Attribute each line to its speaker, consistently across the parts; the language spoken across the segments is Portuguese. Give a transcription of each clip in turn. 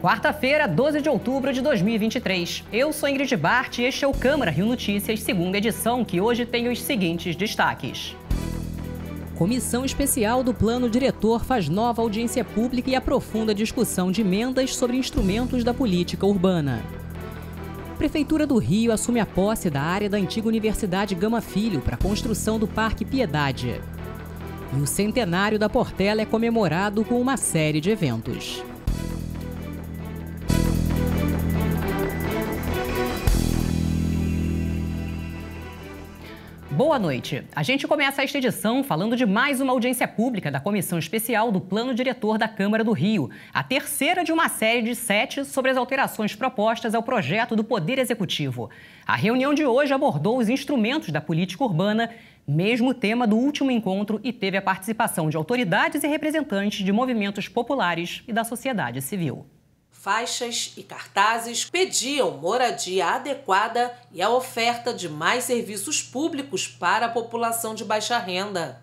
Speaker 1: Quarta-feira, 12 de outubro de 2023. Eu sou Ingrid Bart e este é o Câmara Rio Notícias, segunda edição, que hoje tem os seguintes destaques. Comissão Especial do Plano Diretor faz nova audiência pública e aprofunda discussão de emendas sobre instrumentos da política urbana. Prefeitura do Rio assume a posse da área da antiga Universidade Gama Filho para a construção do Parque Piedade. E o centenário da Portela é comemorado com uma série de eventos. Boa noite. A gente começa esta edição falando de mais uma audiência pública da Comissão Especial do Plano Diretor da Câmara do Rio, a terceira de uma série de sete sobre as alterações propostas ao projeto do Poder Executivo. A reunião de hoje abordou os instrumentos da política urbana, mesmo tema do último encontro, e teve a participação de autoridades e representantes de movimentos populares e da sociedade civil.
Speaker 2: Faixas e cartazes pediam moradia adequada e a oferta de mais serviços públicos para a população de baixa renda.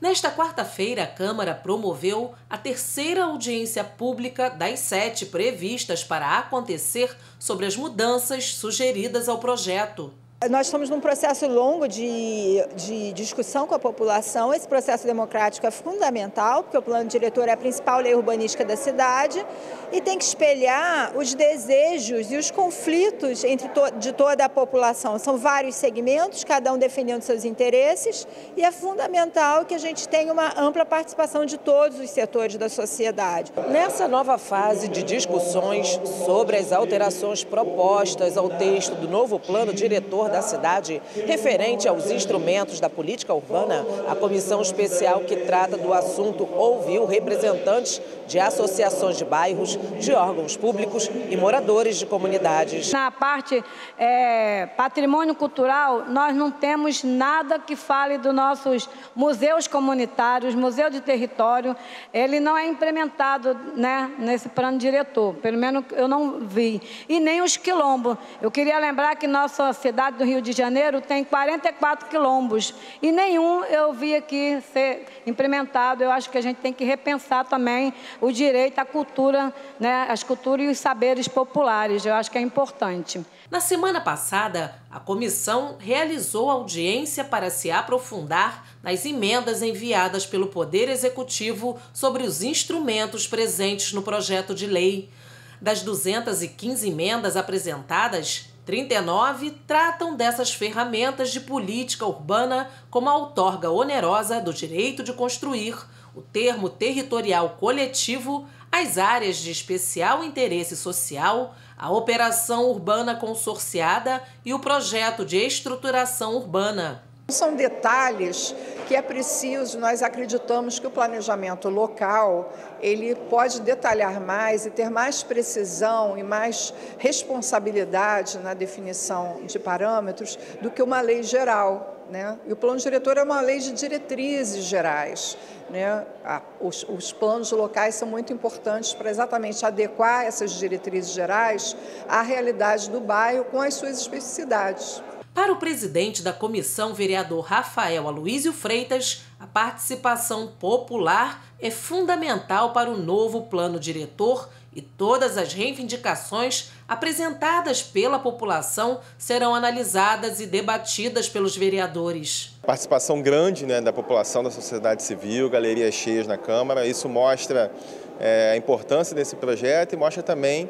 Speaker 2: Nesta quarta-feira, a Câmara promoveu a terceira audiência pública das sete previstas para acontecer sobre as mudanças sugeridas ao projeto.
Speaker 3: Nós estamos num processo longo de, de, discussão com a população. Esse processo democrático é fundamental, porque o plano diretor é a principal lei urbanística da cidade e tem que espelhar os desejos e os conflitos entre to, de toda a população. São vários segmentos, cada um defendendo seus interesses, e é fundamental que a gente tenha uma ampla participação de todos os setores da sociedade.
Speaker 2: Nessa nova fase de discussões sobre as alterações propostas ao texto do novo plano diretor da cidade referente aos instrumentos da política urbana, a comissão especial que trata do assunto ouviu representantes de associações de bairros, de órgãos públicos e moradores de comunidades.
Speaker 4: Na parte é, patrimônio cultural, nós não temos nada que fale dos nossos museus comunitários, museu de território. Ele não é implementado né, nesse plano diretor, pelo menos eu não vi. E nem os quilombos. Eu queria lembrar que nossa cidade do Rio de Janeiro tem 44 quilombos e nenhum eu vi aqui ser implementado. Eu acho que a gente tem que repensar também o direito à cultura, né, as culturas e os saberes populares. Eu acho que é importante.
Speaker 2: Na semana passada, a comissão realizou audiência para se aprofundar nas emendas enviadas pelo Poder Executivo sobre os instrumentos presentes no projeto de lei. Das 215 emendas apresentadas, 39 tratam dessas ferramentas de política urbana como a outorga onerosa do direito de construir, o termo territorial coletivo, as áreas de especial interesse social, a operação urbana consorciada e o projeto de estruturação urbana.
Speaker 3: São detalhes que é preciso, nós acreditamos que o planejamento local, ele pode detalhar mais e ter mais precisão e mais responsabilidade na definição de parâmetros do que uma lei geral. Né? E o plano diretor é uma lei de diretrizes gerais. Né? Os, os planos locais são muito importantes para exatamente adequar essas diretrizes gerais à realidade do bairro com as suas especificidades.
Speaker 2: Para o presidente da comissão, vereador Rafael Aloísio Freitas, a participação popular é fundamental para o novo plano diretor e todas as reivindicações apresentadas pela população serão analisadas e debatidas pelos vereadores.
Speaker 5: Participação grande né, da população, da sociedade civil, galerias cheias na Câmara, isso mostra é, a importância desse projeto e mostra também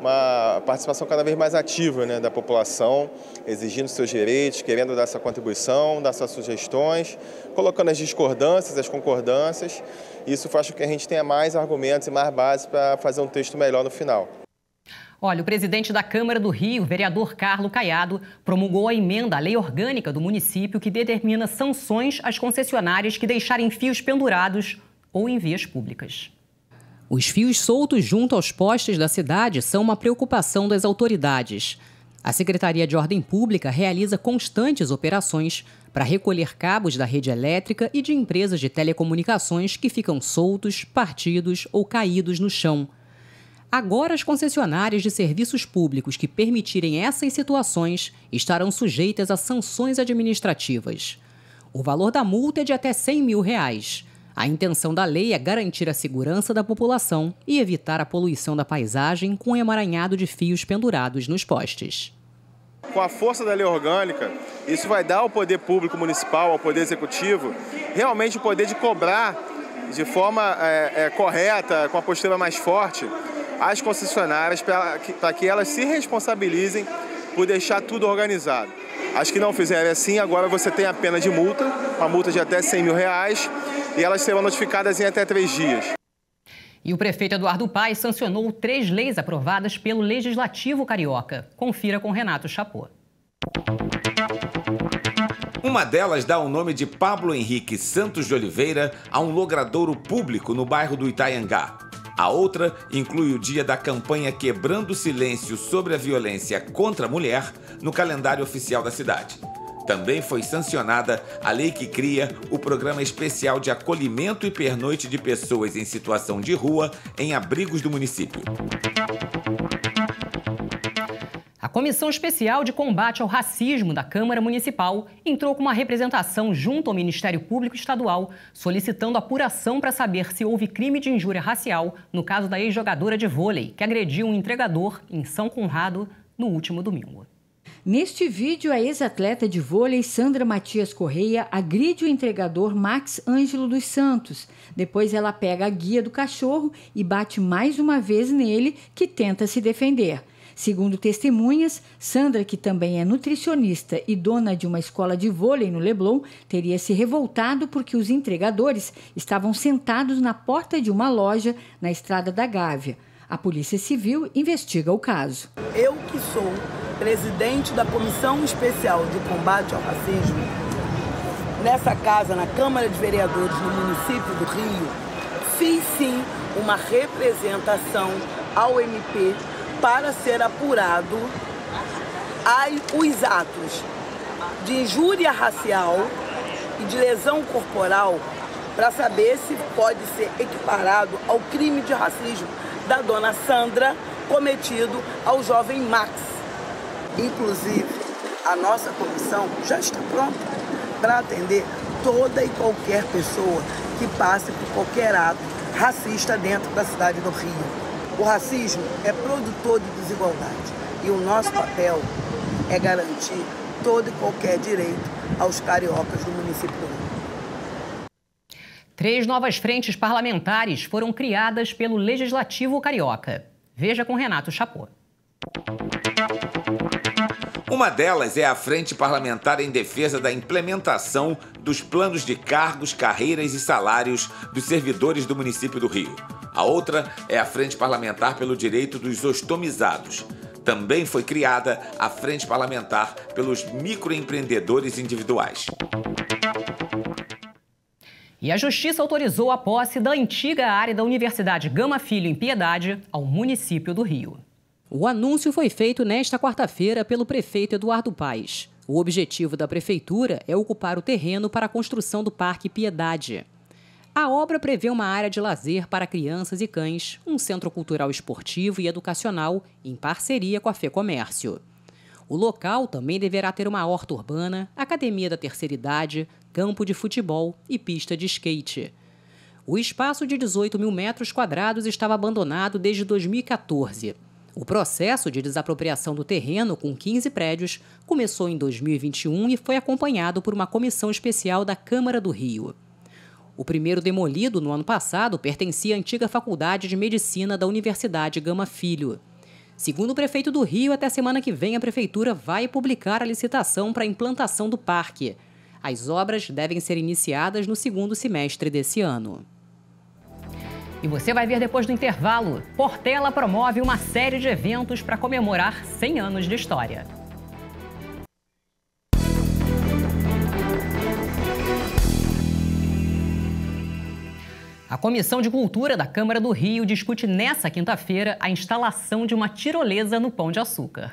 Speaker 5: uma participação cada vez mais ativa né, da população, exigindo seus direitos, querendo dar essa contribuição, dar suas sugestões, colocando as discordâncias, as concordâncias. Isso faz com que a gente tenha mais argumentos e mais bases para fazer um texto melhor no final.
Speaker 1: Olha, o presidente da Câmara do Rio, vereador Carlos Caiado, promulgou a emenda à lei orgânica do município que determina sanções às concessionárias que deixarem fios pendurados ou em vias públicas. Os fios soltos junto aos postes da cidade são uma preocupação das autoridades. A Secretaria de Ordem Pública realiza constantes operações para recolher cabos da rede elétrica e de empresas de telecomunicações que ficam soltos, partidos ou caídos no chão. Agora, as concessionárias de serviços públicos que permitirem essas situações estarão sujeitas a sanções administrativas. O valor da multa é de até 100 mil reais. A intenção da lei é garantir a segurança da população e evitar a poluição da paisagem com um emaranhado de fios pendurados nos postes.
Speaker 5: Com a força da lei orgânica, isso vai dar ao poder público municipal, ao poder executivo, realmente o poder de cobrar de forma é, é, correta, com a postura mais forte, as concessionárias para que, que elas se responsabilizem por deixar tudo organizado. As que não fizerem assim, agora você tem a pena de multa, uma multa de até 100 mil reais, e elas serão notificadas em até três dias.
Speaker 1: E o prefeito Eduardo Paes sancionou três leis aprovadas pelo Legislativo Carioca. Confira com Renato Chapô.
Speaker 6: Uma delas dá o nome de Pablo Henrique Santos de Oliveira a um logradouro público no bairro do Itaiangá. A outra inclui o dia da campanha Quebrando o Silêncio sobre a Violência contra a Mulher no calendário oficial da cidade. Também foi sancionada a lei que cria o Programa Especial de Acolhimento e Pernoite de Pessoas em Situação de Rua em abrigos do município.
Speaker 1: A Comissão Especial de Combate ao Racismo da Câmara Municipal entrou com uma representação junto ao Ministério Público Estadual, solicitando apuração para saber se houve crime de injúria racial no caso da ex-jogadora de vôlei, que agrediu um entregador em São Conrado no último domingo.
Speaker 7: Neste vídeo, a ex-atleta de vôlei Sandra Matias Correia agride o entregador Max Ângelo dos Santos. Depois ela pega a guia do cachorro e bate mais uma vez nele, que tenta se defender. Segundo testemunhas, Sandra, que também é nutricionista e dona de uma escola de vôlei no Leblon, teria se revoltado porque os entregadores estavam sentados na porta de uma loja na estrada da Gávea. A Polícia Civil investiga o caso.
Speaker 8: Eu que sou presidente da Comissão Especial de Combate ao Racismo, nessa casa, na Câmara de Vereadores no município do Rio, fiz sim uma representação ao MP para ser apurado os atos de injúria racial e de lesão corporal para saber se pode ser equiparado ao crime de racismo da dona Sandra cometido ao jovem Max. Inclusive, a nossa comissão já está pronta para atender toda e qualquer pessoa que passe por qualquer ato racista dentro da cidade do Rio. O racismo é produtor de desigualdade e o nosso papel é garantir todo e qualquer direito aos cariocas do município do Rio.
Speaker 1: Três novas frentes parlamentares foram criadas pelo Legislativo Carioca. Veja com Renato Chapô.
Speaker 6: Uma delas é a Frente Parlamentar em Defesa da Implementação dos Planos de Cargos, Carreiras e Salários dos Servidores do Município do Rio. A outra é a Frente Parlamentar pelo Direito dos Ostomizados. Também foi criada a Frente Parlamentar pelos Microempreendedores Individuais.
Speaker 1: E a Justiça autorizou a posse da antiga área da Universidade Gama Filho em Piedade ao município do Rio. O anúncio foi feito nesta quarta-feira pelo prefeito Eduardo Paes. O objetivo da prefeitura é ocupar o terreno para a construção do Parque Piedade. A obra prevê uma área de lazer para crianças e cães, um centro cultural esportivo e educacional em parceria com a FEComércio. O local também deverá ter uma horta urbana, academia da terceira idade, campo de futebol e pista de skate. O espaço de 18 mil metros quadrados estava abandonado desde 2014. O processo de desapropriação do terreno, com 15 prédios, começou em 2021 e foi acompanhado por uma comissão especial da Câmara do Rio. O primeiro demolido no ano passado pertencia à antiga Faculdade de Medicina da Universidade Gama Filho. Segundo o prefeito do Rio, até semana que vem a prefeitura vai publicar a licitação para a implantação do parque. As obras devem ser iniciadas no segundo semestre desse ano. E você vai ver depois do intervalo. Portela promove uma série de eventos para comemorar 100 anos de história. A Comissão de Cultura da Câmara do Rio discute nesta quinta-feira a instalação de uma tirolesa no Pão de Açúcar.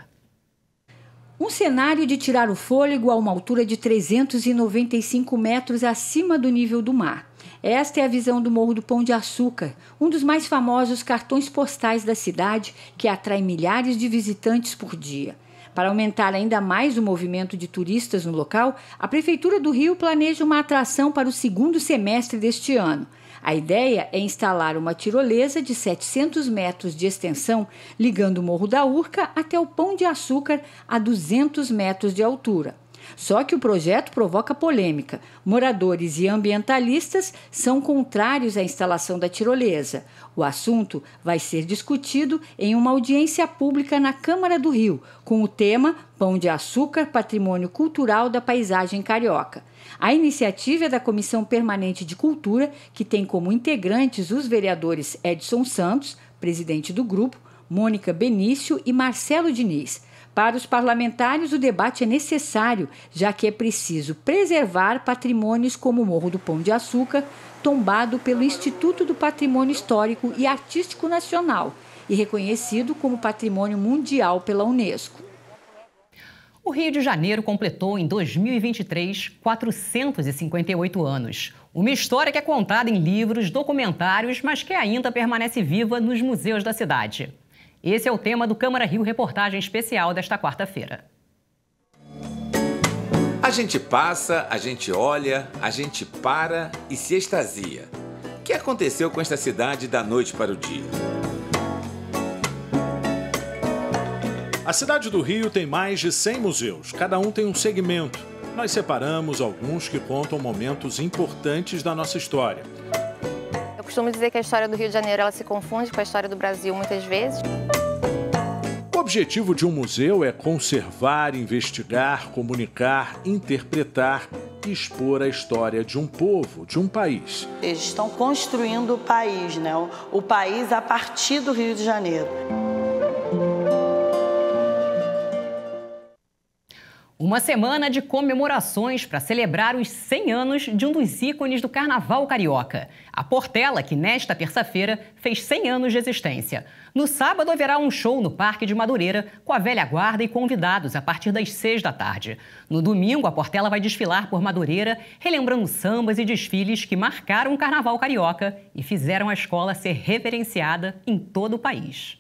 Speaker 7: Um cenário de tirar o fôlego a uma altura de 395 metros acima do nível do mar. Esta é a visão do Morro do Pão de Açúcar, um dos mais famosos cartões postais da cidade que atrai milhares de visitantes por dia. Para aumentar ainda mais o movimento de turistas no local, a Prefeitura do Rio planeja uma atração para o segundo semestre deste ano. A ideia é instalar uma tirolesa de 700 metros de extensão, ligando o Morro da Urca até o Pão de Açúcar, a 200 metros de altura. Só que o projeto provoca polêmica. Moradores e ambientalistas são contrários à instalação da tirolesa. O assunto vai ser discutido em uma audiência pública na Câmara do Rio, com o tema Pão de Açúcar Patrimônio Cultural da Paisagem Carioca. A iniciativa é da Comissão Permanente de Cultura, que tem como integrantes os vereadores Edson Santos, presidente do grupo, Mônica Benício e Marcelo Diniz. Para os parlamentares, o debate é necessário, já que é preciso preservar patrimônios como o Morro do Pão de Açúcar, tombado pelo Instituto do Patrimônio Histórico e Artístico Nacional e reconhecido como Patrimônio Mundial pela Unesco.
Speaker 1: O Rio de Janeiro completou em 2023 458 anos. Uma história que é contada em livros, documentários, mas que ainda permanece viva nos museus da cidade. Esse é o tema do Câmara Rio Reportagem Especial desta quarta-feira.
Speaker 6: A gente passa, a gente olha, a gente para e se extasia. O que aconteceu com esta cidade da noite para o dia?
Speaker 9: A cidade do Rio tem mais de 100 museus, cada um tem um segmento. Nós separamos alguns que contam momentos importantes da nossa história
Speaker 10: costumo dizer que a história do Rio de Janeiro ela se confunde com a história do Brasil muitas vezes.
Speaker 9: Objetivo de um museu é conservar, investigar, comunicar, interpretar e expor a história de um povo, de um país.
Speaker 11: Eles estão construindo o país, né? o país a partir do Rio de Janeiro.
Speaker 1: Uma semana de comemorações para celebrar os 100 anos de um dos ícones do carnaval carioca, a Portela, que nesta terça-feira fez 100 anos de existência. No sábado haverá um show no Parque de Madureira com a velha guarda e convidados a partir das 6 da tarde. No domingo, a Portela vai desfilar por Madureira, relembrando sambas e desfiles que marcaram o carnaval carioca e fizeram a escola ser reverenciada em todo o país.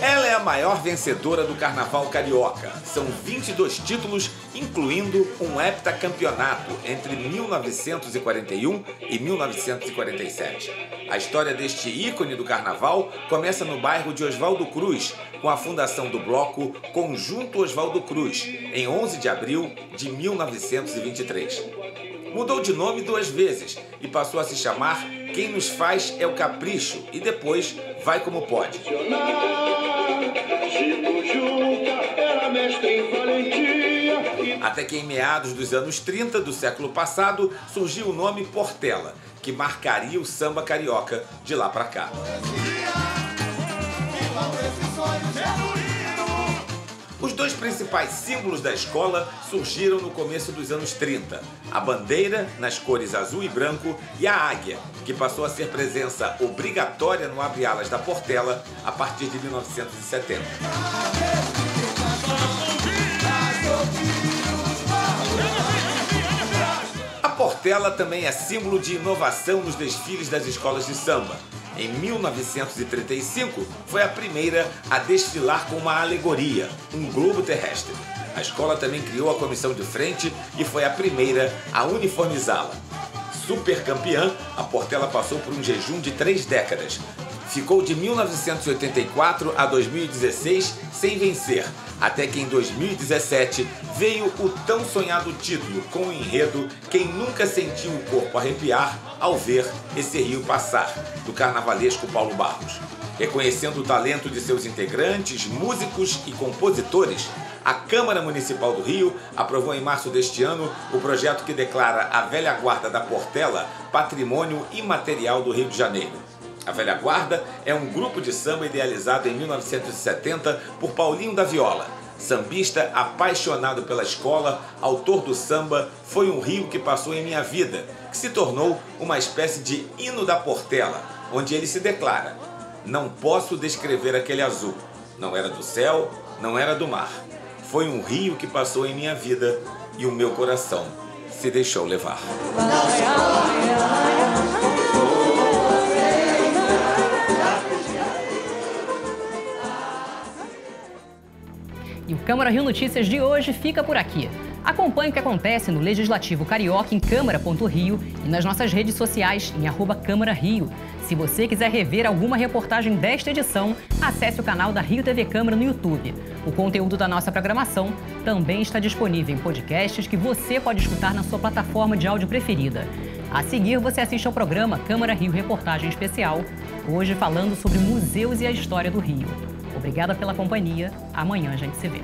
Speaker 6: Ela é a maior vencedora do Carnaval Carioca. São 22 títulos, incluindo um heptacampeonato entre 1941 e 1947. A história deste ícone do Carnaval começa no bairro de Oswaldo Cruz, com a fundação do bloco Conjunto Oswaldo Cruz, em 11 de abril de 1923. Mudou de nome duas vezes e passou a se chamar Quem Nos Faz é o Capricho e depois Vai Como Pode. Até que em meados dos anos 30 do século passado surgiu o nome Portela, que marcaria o samba carioca de lá para cá. Os dois principais símbolos da escola surgiram no começo dos anos 30. A bandeira, nas cores azul e branco, e a águia, que passou a ser presença obrigatória no abre-alas da Portela a partir de 1970. A Portela também é símbolo de inovação nos desfiles das escolas de samba em 1935, foi a primeira a desfilar com uma alegoria, um globo terrestre. A escola também criou a comissão de frente e foi a primeira a uniformizá-la. Super campeã, a Portela passou por um jejum de três décadas. Ficou de 1984 a 2016 sem vencer, até que em 2017 veio o tão sonhado título com o enredo Quem Nunca Sentiu o Corpo Arrepiar ao ver esse rio passar, do carnavalesco Paulo Barros. Reconhecendo o talento de seus integrantes, músicos e compositores, a Câmara Municipal do Rio aprovou em março deste ano o projeto que declara a velha guarda da Portela patrimônio imaterial do Rio de Janeiro. A Velha Guarda é um grupo de samba idealizado em 1970 por Paulinho da Viola. Sambista apaixonado pela escola, autor do samba Foi um Rio que Passou em Minha Vida, que se tornou uma espécie de hino da Portela, onde ele se declara: Não posso descrever aquele azul. Não era do céu, não era do mar. Foi um rio que passou em minha vida e o meu coração se deixou levar.
Speaker 1: Câmara Rio Notícias de hoje fica por aqui. Acompanhe o que acontece no Legislativo Carioca em Câmara.rio e nas nossas redes sociais em arroba Câmara Rio. Se você quiser rever alguma reportagem desta edição, acesse o canal da Rio TV Câmara no YouTube. O conteúdo da nossa programação também está disponível em podcasts que você pode escutar na sua plataforma de áudio preferida. A seguir, você assiste ao programa Câmara Rio Reportagem Especial, hoje falando sobre museus e a história do Rio. Obrigada pela companhia. Amanhã a gente se vê.